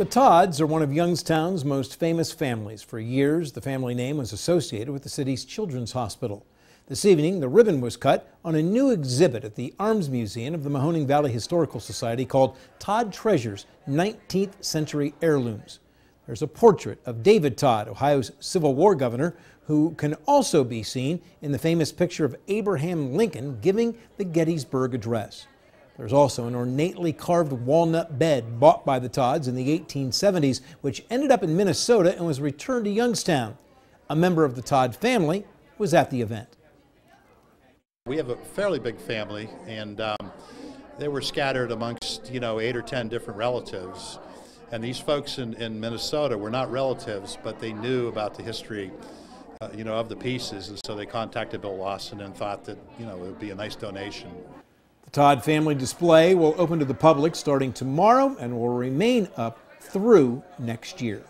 The Tods are one of Youngstown's most famous families. For years, the family name was associated with the city's children's hospital. This evening, the ribbon was cut on a new exhibit at the Arms Museum of the Mahoning Valley Historical Society called Tod Treasures 19th Century Heirlooms. There's a portrait of David Tod, Ohio's Civil War governor, who can also be seen in the famous picture of Abraham Lincoln giving the Gettysburg Address. There's also an ornately carved walnut bed bought by the Tods in the 1870s, which ended up in Minnesota and was returned to Youngstown. A member of the Tod family was at the event. We have a fairly big family, and um, they were scattered amongst, you know, eight or ten different relatives. And these folks in, in Minnesota were not relatives, but they knew about the history, uh, you know, of the pieces, and so they contacted Bill Lawson and thought that, you know, it would be a nice donation. The Tod family display will open to the public starting tomorrow and will remain up through next year.